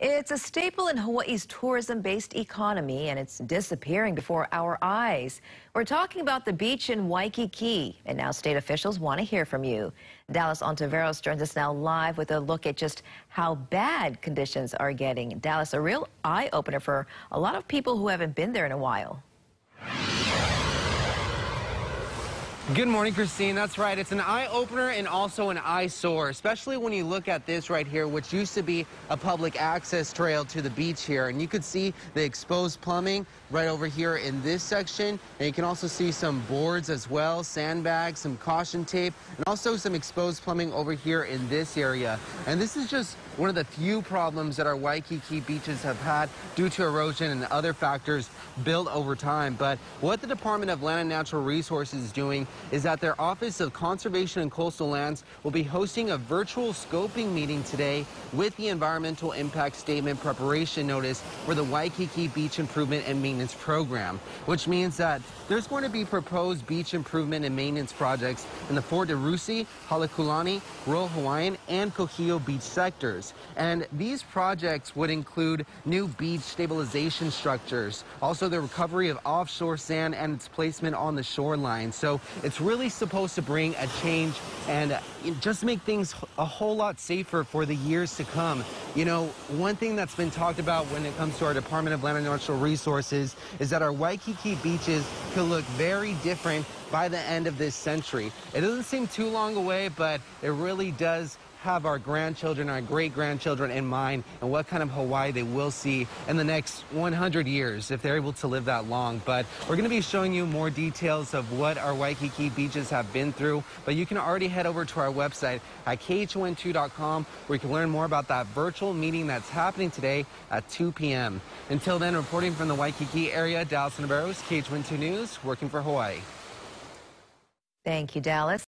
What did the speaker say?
It's a staple in Hawaii's tourism-based economy, and it's disappearing before our eyes. We're talking about the beach in Waikiki, and now state officials want to hear from you. Dallis Ontiveros joins us now live with a look at just how bad conditions are getting. Dallis, a real eye-opener for a lot of people who haven't been there in a while. Good morning, Christine. That's right. It's an eye-opener and also an eyesore, especially when you look at this right here, which used to be a public access trail to the beach here. And you could see the exposed plumbing right over here in this section. And you can also see some boards as well, sandbags, some caution tape, and also some exposed plumbing over here in this area. And this is just one of the few problems that our Waikiki beaches have had due to erosion and other factors built over time. But what the Department of Land and Natural Resources is doing is that their Office of Conservation and Coastal Lands will be hosting a virtual scoping meeting today with the Environmental Impact Statement Preparation Notice for the Waikiki Beach Improvement and Maintenance Program, which means that there's going to be proposed beach improvement and maintenance projects in the Fort de DeRussy, Halekulani, Royal Hawaiian, and Kuhio beach sectors. And these projects would include new beach stabilization structures, also the recovery of offshore sand and its placement on the shoreline. So it's really supposed to bring a change and uh, just make things a whole lot safer for the years to come. You know, one thing that's been talked about when it comes to our Department of Land and Natural Resources is that our Waikiki beaches could look very different by the end of this century. It doesn't seem too long away, but it really does have our grandchildren, our great grandchildren in mind and what kind of Hawaii they will see in the next 100 years if they're able to live that long. But we're going to be showing you more details of what our Waikiki beaches have been through. But you can already head over to our website at KHON2.com where you can learn more about that virtual meeting that's happening today at 2 p.m. Until then, reporting from the Waikiki area, Dallis Navarros, KHON2 News, working for Hawaii. Thank you, Dallis.